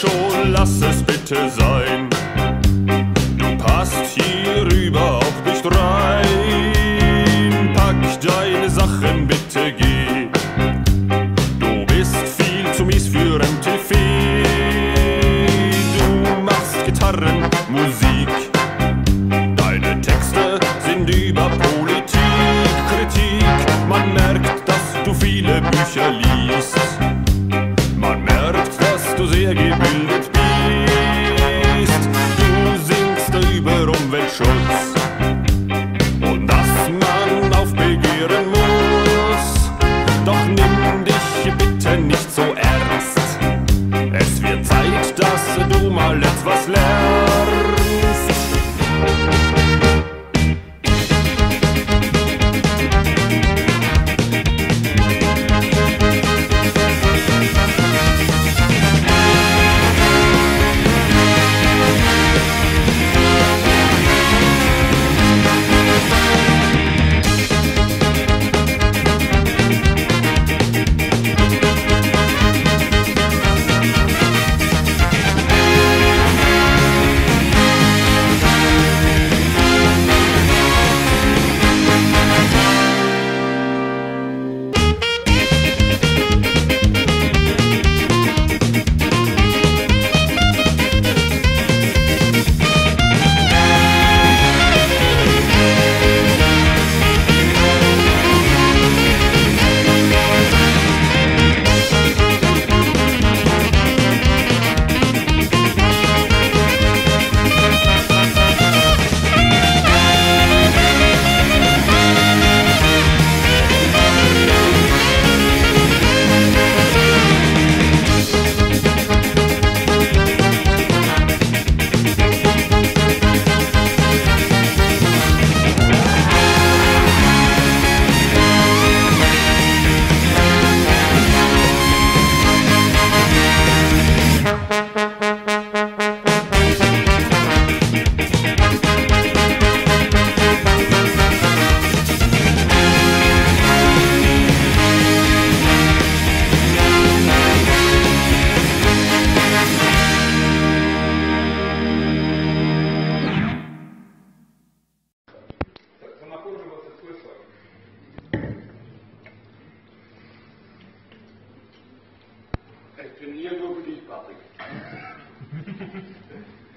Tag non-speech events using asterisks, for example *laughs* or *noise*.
schon, lass es bitte sein. Du passt hier überhaupt nicht rein. Pack deine Sachen, bitte geh. Du bist viel zu mies für MTV. Du machst Gitarrenmusik. Sehr gebildet bist. Du singst über Umweltschutz und dass man aufbegehren muss. Doch nimm dich bitte nicht so ernst. Es wird Zeit, dass du mal etwas lernst. trainiere nur für dich, Patrick. *laughs*